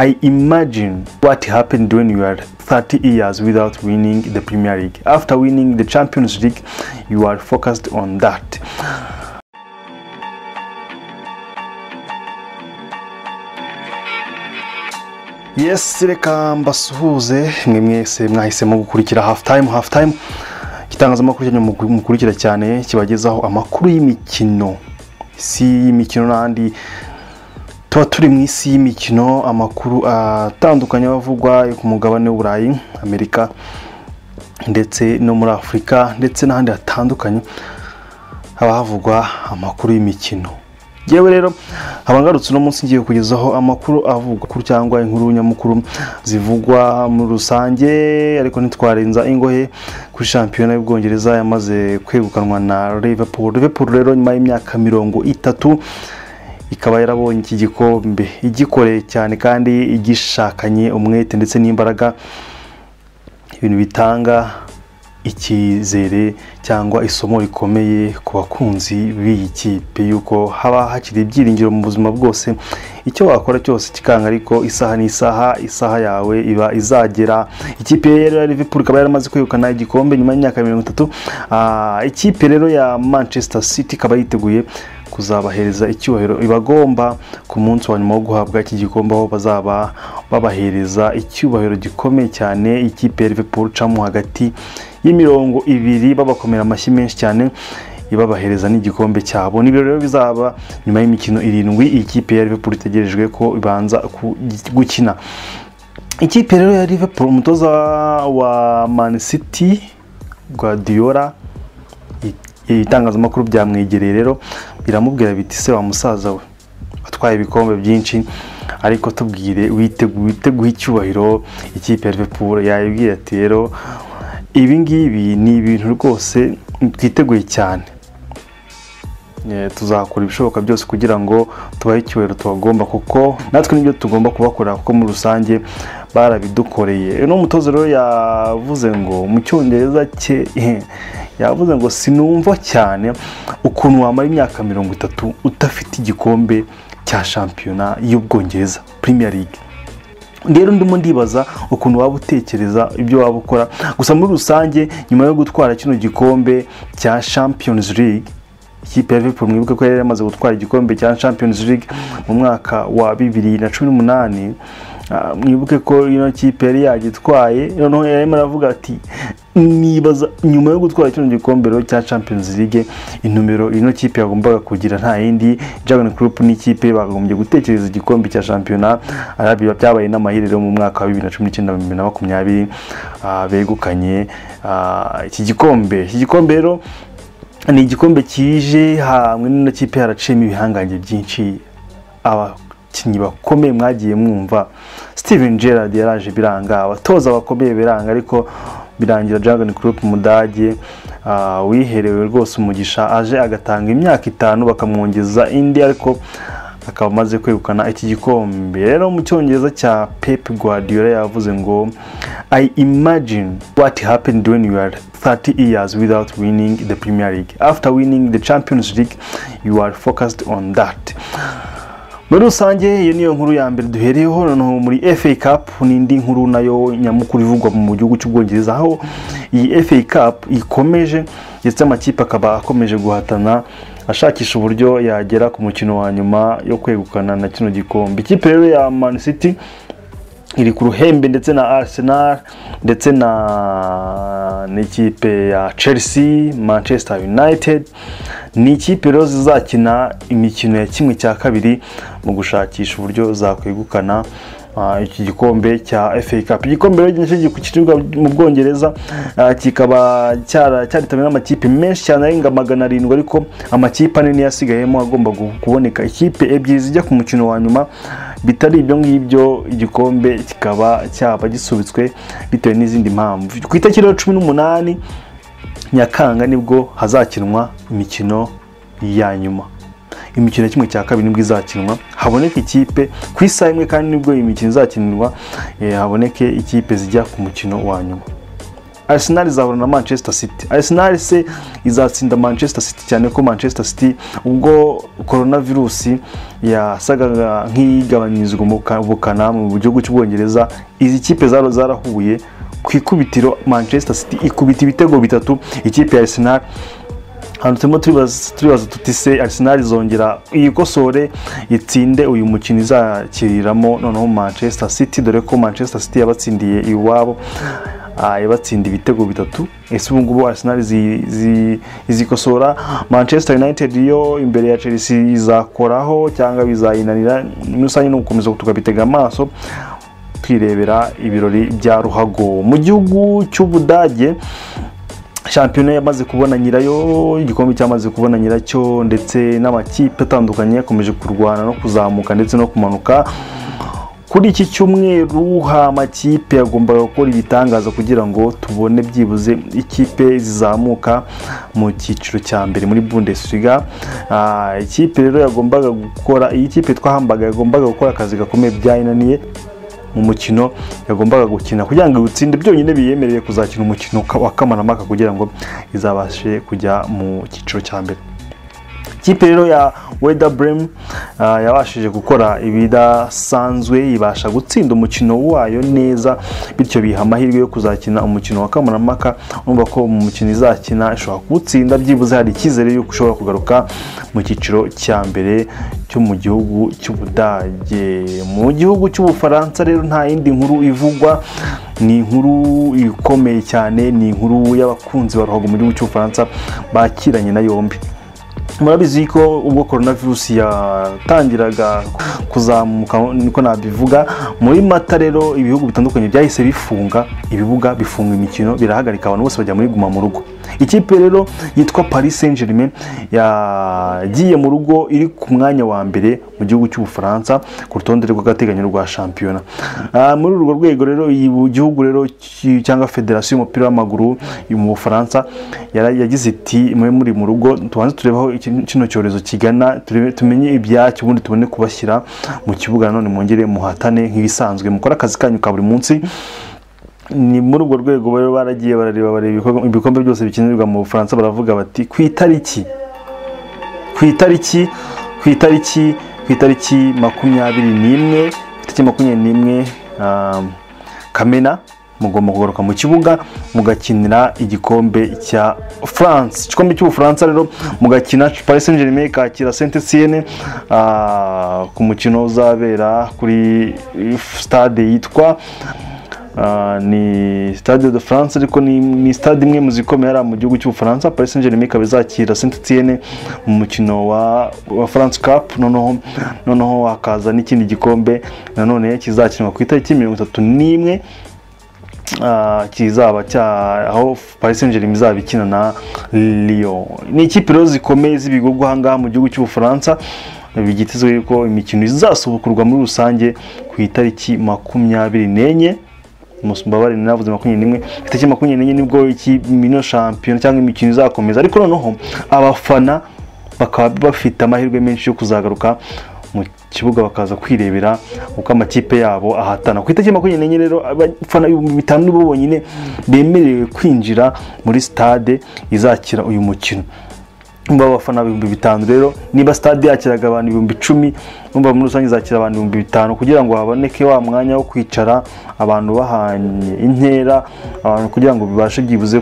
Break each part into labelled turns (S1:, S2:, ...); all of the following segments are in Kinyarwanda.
S1: I imagine what happened when you are 30 years without winning the Premier League. After winning the Champions League, you are focused on that. Yes, reka mbasuhuze mwe mwese mwahisemo gukurikira half time half time igitangazamakuru cyanyu mukurikira cyane kibagezaho amakuru y'imikino isi y'imikino n'andi tuba turi mu isi y'imikino amakuru atandukanye avugwa ku mugabane w'uburayi amerika ndetse no muri afurika ndetse n'ahandi hatandukanye haba havugwa amakuru y'imikino. Yewe rero ngarutse uno munsi ngiye kugezaho amakuru avugwa cyangwa inkuru nyamukuru zivugwa muri rusange ariko ntitwarenza ingohe kuri shampiyona y'ubwongereza yamaze kwegukanwa na Liverpool. Liverpool rero nyuma y'imyaka mirongo itatu ikaba yarabonye iki gikombe. Igikoreye cyane kandi igishakanye umwete ndetse n'imbaraga. Ibintu bitanga icyizere cyangwa isomo rikomeye ku bakunzi b'iyi kipe yuko haba hakiri ibyiringiro mu buzima bwose. Icyo wakora cyose kikanga ariko isaha n'isaha isaha yawe iba izagera. Ikipe ya Liverpool ikaba yaramaze kwegukana igikombe nyuma y'imyaka mirongo itatu. Ikipe rero ya manchester city ikaba yiteguye kuzabahereza icyubahiro. Ibagomba ku munsi wa nyuma wo guhabwa iki gikombe aho bazaba babahereza icyubahiro gikomeye cyane. Ikipe Liverpool icamo hagati y'imirongo ibiri babakomera amashyi menshi cyane ibabahereza n'igikombe cyabo. Ni rero bizaba nyuma y'imikino irindwi iyi kipe ya Liverpool itegerejwe ko ibanza gukina. Ikipe rero ya Liverpool umutoza wa Man City Guardiola ibitangazamakuru byamwegereye rero. Biramubwira biti se wa musaza we watwaye ibikombe byinshi ariko tubwire witeguye icyubahiro ikipe ya Liverpool yayibwira ati rero ibi ngibi ni ibintu rwose twiteguye cyane. Tuzakora ibishoboka byose kugira ngo tubahe icyubahiro tubagomba kuko natwe ni byo tugomba kubakorera kuko muri rusange barabidukoreye. Uno mutoza rero yavuze ngo mu cyongereza cye yavuze ngo sinumva cyane ukuntu wamara imyaka mirongo itatu udafite igikombe cya shampiyona y'ubwongereza Premier League. Rero ndimo ndibaza ukuntu waba utekereza ibyo waba ukora. Gusa muri rusange nyuma yo gutwara kino gikombe cya Champions League ikipe ya Liverpool mwibuke ko yari yamaze gutwara igikombe cya Champions League mu mwaka wa bibiri na cumi n'umunani. Mwibuke ko ino kipe yari yagitwaye noneho yarimo aravuga ati nibaza nyuma yo gutwara kino gikombe rero cya Champions League inumero ino kipe yagombaga kugira nta yindi. Jurgen Klopp n'ikipe bakagombye gutekereza igikombe cya shampiyona biba byabaye n'amahirwe mu mwaka wa bibiri na cumi n'icyenda bibiri na makumyabiri. Begukanye iki gikombe. Iki gikombe rero ni igikombe kije hamwe n'ino kipe haraciyemo ibihangange byinshi abakinnyi bakomeye mwagiye mwumva. Steven gerard yaraje biranga abatoza bakomeye biranga ariko birangira Jurgen Klopp umudage wiherewe rwose umugisha aje agatanga imyaka itanu bakamwongeza indi ariko akaba amaze kwegukana iki gikombe. Rero mu cyongereza cya Pep Guardiola yavuze ngo I imagine what happened when you are 30 years without winning the Premier League. After winning the Champions League you are focused on that. Muri rusange iyo niyo nkuru ya mbere duhereyeho noneho muri FA Cup n'indi nkuru na yo nyamukuru ivugwa mu gihugu cy'ubwongereza aho iyi FA Cup ikomeje ndetse amakipe akaba akomeje guhatana ashakisha uburyo yagera ku mukino wa nyuma yo kwegukana na kino gikombe. Ikipe rero ya Man City iri ku ruhembe ndetse na Arsenal ndetse na n'ikipe ya Chelsea Manchester United. Ni ikipe rero zizakina imikino ya kimwe cya kabiri mu gushakisha uburyo zakwegukana iki gikombe cya FA Cup. Igikombe rero ni cyo kiribwa mu bwongereza kikaba cyaritabiriwe n'amakipe menshi cyane arenga magana arindwi ariko amakipe ane niyo asigayemo agomba kuboneka. Ikipe ebyiri zijya ku mukino wa nyuma bitari ibyo ngibyo igikombe kikaba cyaba gisubitswe bitewe n'izindi mpamvu. Ku itariki rero cumi n'umunani nyakanga ni bwo hazakinwa imikino ya nyuma. Imikino ya kimwe cya kabiri ni bwo izakinwa haboneke ikipe ku isaha imwe kandi ni bwo iyi mikino izakinirwa haboneke ikipe zijya ku mukino wa nyuma. Arsenal izahura na Manchester City. Arsenal se izatsinda Manchester City cyane ko Manchester City ubwo coronavirus yasaga nk'iyigabanyirizwa ubukana mu gihugu cy'ubwongereza izi kipe zarahuye ku ikubitiro Manchester City ikubita ibitego bitatu ikipe ya Arsenal hano turimo turibaza tuti se Arsenal izongera iyikosore itsinde uyu mukino izakiriramo noneho Manchester City dore ko Manchester City yabatsindiye iwabo. Yabatsinda ibitego bitatu. Ese ubu ngubu Arsenal izikosora Manchester United yo imbere ya Chelsea izakoraho cyangwa bizayinanira? Muri rusange ni ugukomeza tukabitega amaso twirebera ibirori bya ruhago. Mu gihugu cy'ubudage shampiyona yamaze kubona nyirayo igikombe cyamaze kubona nyiracyo ndetse n'amakipe atandukanye yakomeje kurwana no kuzamuka ndetse no kumanuka. Kuri iki cyumweru amakipe yagombaga gukora ibitangaza kugira ngo tubone byibuze ikipe zizamuka mu cyiciro cya mbere muri bundesliga. Ikipe rero yagombaga gukora iyi kipe twahambaga yagombaga gukora akazi gakomeye byayinaniye mu mukino yagombaga gukina kugira ngo iwutsinde byonyine biyemereye kuzakina umukino wa kamarampaka kugira ngo izabashe kujya mu cyiciro cya mbere. Ikipe rero ya weda buremu yabashije gukora ibidasanzwe ibasha gutsinda umukino wayo neza bityo biha amahirwe yo kuzakina umukino wa kamarampaka. Urumva ko mu mukino izakina ishobora kuwutsinda byibuze hari icyizere y'uko ushobora kugaruka mu cyiciro cya mbere cyo mu gihugu cy'ubudage. Mu gihugu cy'ubufaransa rero nta yindi nkuru ivugwa ni inkuru ikomeye cyane ni inkuru y'abakunzi ba ruhago mu gihugu cy'ubufaransa bakiranye na yombi. Murabizi ko ubwo korona virusi yatangiraga kuzamuka niko nabivuga. Muri mata rero ibihugu bitandukanye byahise bifunga ibibuga bifunga imikino birahagarika abantu bose bajya muri guma mu rugo. Ikipe rero yitwa paris saint germain yagiye mu rugo iri ku mwanya wa mbere mu gihugu cy'ubufaransa ku rutonde rw'agateganyo rwa shampiyona. Muri urwo rwego rero gihugu rero cyangwa federasiyo y'umupira w'amaguru mu bufaransa yagize iti mube muri mu rugo tubanze turebaho kino cyorezo kigana tumenye ibyacyo ubundi tubone kubashyira mu kibuga nanone mwongere muhatane nk'ibisanzwe. Mukore akazi kanyu ka buri munsi. Ni muri urwo rwego rero baragiye barareba bareba ibikombe byose bikinirwa mu bufaransa baravuga bati ku itariki ku itariki ku itariki ku itariki makumyabiri n'imwe ku itariki makumyabiri n'imwe kamena mugomba kugaruka mu kibuga mugakinira igikombe cya france. Igikombe cy'ubufaransa rero mugakina paris saint germain ikakira saint etienne ku mukino uzabera kuri stade yitwa ni stade de france ariko ni stade imwe mu zikomeye mu gihugu cy'ubufaransa paris saint germain ikaba izakira saint etienne mu mukino wa france cup. Noneho hakaza n'ikindi gikombe nanone kizakinwa ku itariki mirongo itatu n'imwe kizaba aho paris saint germain izaba ikina na Lyon. Ni ikipe rero zikomeye z'ibigurwa aha ngaha mu gihugu cy'ubufaransa bigitezwe yuko imikino izasubukurwa muri rusange ku itariki makumyabiri n'enye. Mbabare navuze makumyabiri n'imwe itariki makumyabiri n'enye ni bwo imino shampiyona cyangwa imikino izakomeza. Ariko noneho abafana bakaba bafite amahirwe menshi yo kuzagaruka mu kibuga bakaza kwirebera uko amakipe yabo ahatana. Ku itariki makumyabiri n'enye rero abafana ibihumbi bitanu nibo bonyine bemerewe kwinjira muri stade izakira uyu mukino. Numva abafana ibihumbi bitanu rero niba stade yakiraga abantu ibihumbi icumi numva muri rusange izakira abantu ibihumbi bitanu kugira ngo haboneke wa mwanya wo kwicara abantu bahanye intera abantu kugira ngo bibashe byibuze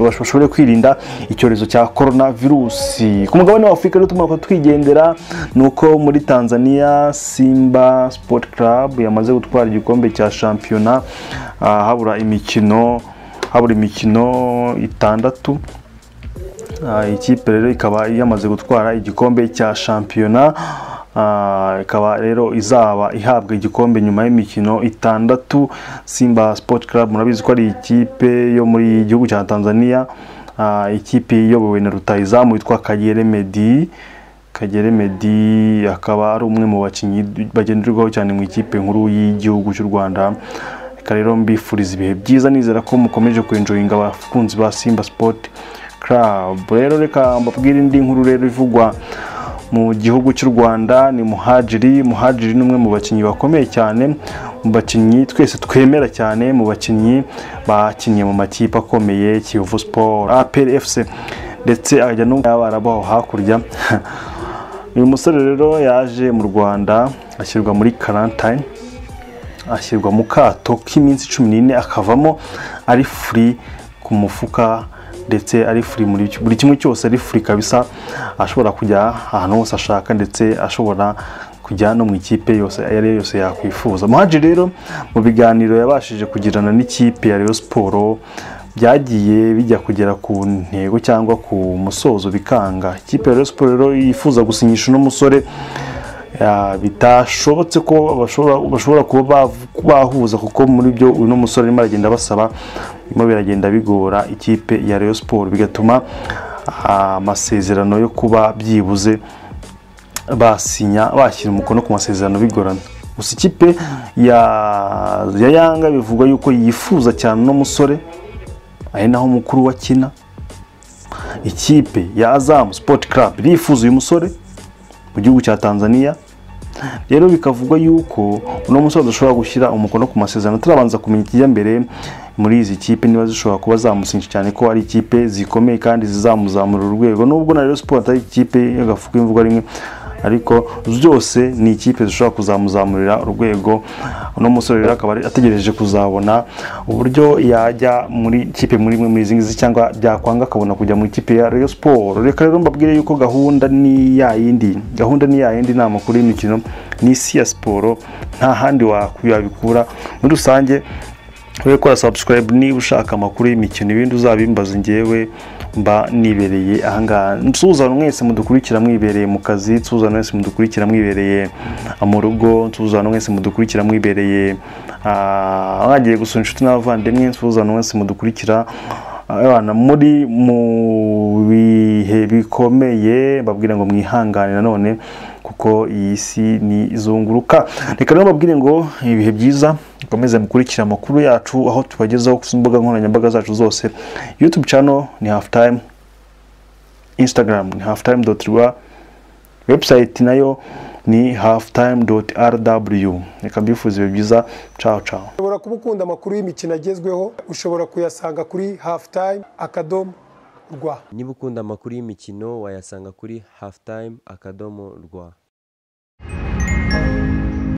S1: bashobore kwirinda icyorezo cya korona virusi ku mugabane wa afurika rero tumara twigendera ni uko muri tanzania simba sport club yamaze gutwara igikombe cya shampiyona habura imikino habura imikino itandatu. Ikipe rero ikaba yamaze gutwara igikombe cya shampiyona. Ikaba rero izaba ihabwa igikombe nyuma y'imikino itandatu. Simba sport club murabizi ko ari ikipe yo muri gihugu cya tanzania. Ikipe iyobowe na rutayizamu witwa kagere medi. Kagere medi akaba ari umwe mu bakinnyi bagenderwaho cyane mu ikipe nkuru y'igihugu cy'u rwanda. Reka rero mbifuriza ibihe byiza nizera ko mukomeje kwenjoyinga abakunzi ba simba sport. Club rero reka mbabwire indi nkuru rero ivugwa mu gihugu cy'u rwanda ni muhajiri. Muhajiri ni umwe mu bakinnyi bakomeye cyane mu bakinnyi twese twemera cyane mu bakinnyi bakinnye mu makipe akomeye kiyovu siporo aperi efuse ndetse ajya no barabaho hakurya. Uyu musore rero yaje mu rwanda ashyirwa muri karantayini ashyirwa mu kato k'iminsi cumi n'ine akavamo ari furi ku mufuka ndetse ari furi muri buri kimwe cyose ari furi kabisa ashobora kujya ahantu hose ashaka ndetse ashobora kujya no mu ikipe yose iyo ari yo yose yakwifuza. Muhaji rero mu biganiro yabashije kugirana n'ikipe ya Rayon siporo byagiye bijya kugera ku ntego cyangwa ku musozo bikanga. Ikipe ya Rayon siporo yifuza gusinyisha uno musore bitashobotse ko bashobora kuba bahuza kuko muri byo uno musore arimo aragenda basaba birimo biragenda bigora ikipe ya Rayon siporo bigatuma amasezerano yo kuba byibuze basinya bashyira umukono ku masezerano bigorana. Gusa ikipe ya yanga bivugwa yuko yifuza cyane uno musore ari naho mukuru wa kina. Ikipe ya azamu sipoti karabu irifuza uyu musore mu gihugu cya tanzania. Rero bikavugwa yuko uno musore adashobora gushyira umukono ku masezerano turabanza kumenya ikijya mbere muri izi kipe niba zishobora kuba zamusinyisha cyane ko ari ikipe zikomeye kandi zizamuzamura urwego. Nubwo na rero siporo atari ikipe y'agafu k'imvugo rimwe ariko zose ni ikipe zishobora kuzamuzamurira urwego. Uno musore rero akaba ategereje kuzabona uburyo yajya muri kipe muri imwe muri izi ngizi cyangwa byakwanga akabona kujya muri kipe ya Rayon siporo reka rero mbabwire yuko gahunda ni ya yindi gahunda ni ya yindi ni amakuru y'imikino ni isi ya siporo. Nta handi wabikura muri rusange uri gukora sabusikarayibu niba ushaka amakuru y'imikino ibindi uzabimbaza ngewe mba nibereye. Ahangaha nsuzano mwese mudukurikira mwibereye mu kazi nsuzano mwese mudukurikira mwibereye mu rugo nsuzano mwese mudukurikira mwibereye mwagiye gusura inshuti n'abavandimwe nsuzano mwese mudukurikira muri mu bihe bikomeye babwira ngo mwihangane nanone kuko iyi si ni izunguruka reka rero babwire ngo ibihe byiza mukomeze mukurikira amakuru yacu aho tubagezaho ku mbuga nkoranyambaga zacu zose. Yutube cano ni hafu tayime instagram ni hafu tayime doti rwa webusayiti na yo ni hafu tayime doti rw reka mbifuza ibihe byiza. Cawo cawo
S2: ushobora kuba ukunda amakuru y'imikino agezweho ushobora kuyasanga kuri hafu tayime akadomo rwa.
S3: Niba ukunda amakuru y'imikino wayasanga kuri hafu tayime akadomo rwa.